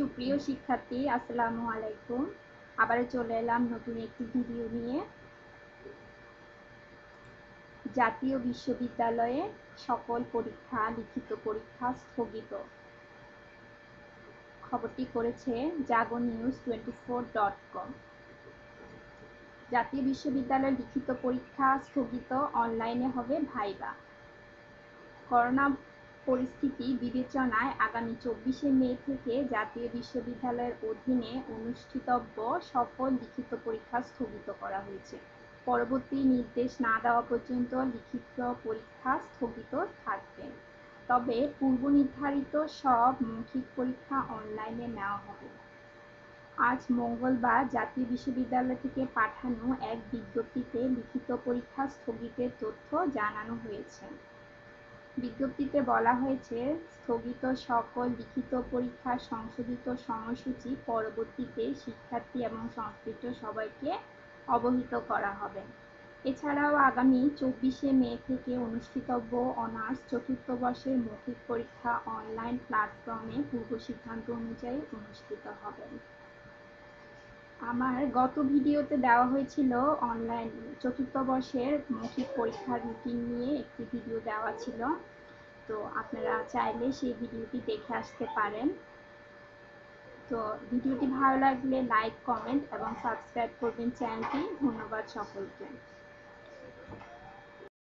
সুপ্রিয় শিক্ষার্থী, আসসালামু আলাইকুম। আবারও চলে এলাম নতুন একটি ভিডিও নিয়ে। জাতীয় বিশ্ববিদ্যালয়ে সকল পরীক্ষা, লিখিত পরীক্ষা স্থগিত। খবরটি করেছে Jago news twenty four dot com জাতীয় বিশ্ববিদ্যালয়ের লিখিত পরীক্ষা স্থগিত অনলাইনে হবে ভাইবা। করোনা পরিস্থিতি বিবেচনায় আগামী চব্বিশে মে থেকে জাতীয় বিশ্ববিদ্যালয়ের অধীনে অনুষ্ঠিতব্য সকল লিখিত পরীক্ষা স্থগিত করা হয়েছে। পরবর্তী নির্দেশ না দেওয়া পর্যন্ত লিখিত পরীক্ষা স্থগিত থাকবে। তবে পূর্ব নির্ধারিত সব মৌখিক পরীক্ষা অনলাইনে নেওয়া হবে। আজ মঙ্গলবার জাতীয় বিশ্ববিদ্যালয় থেকে পাঠানো এক বিজ্ঞপ্তিতে লিখিত পরীক্ষা স্থগিতের তথ্য জানানো হয়েছে। বিজ্ঞপ্তিতে বলা হয়েছে, স্থগিত সকল লিখিত পরীক্ষার সংশোধিত সময়সূচি পরবর্তীতে শিক্ষার্থী এবং সংশ্লিষ্ট সবাইকে অবহিত করা হবে। এছাড়াও আগামী চব্বিশে মে থেকে অনুষ্ঠিতব্য অনার্স চতুর্থ বর্ষের মৌখিক পরীক্ষা অনলাইন প্ল্যাটফর্মে পূর্ব সিদ্ধান্ত অনুযায়ী অনুষ্ঠিত হবে। আমার গত ভিডিওতে দেওয়া হয়েছিল অনলাইন চতুর্থ বর্ষের মৌখিক পরীক্ষার রুটিন নিয়ে একটি ভিডিও দেওয়া ছিল। তো আপনারা চাইলে সেই ভিডিওটি দেখে আসতে পারেন। তো ভিডিওটি ভালো লাগলে লাইক কমেন্ট এবং সাবস্ক্রাইব করবেন চ্যানেলটি। ধন্যবাদ সকলকে।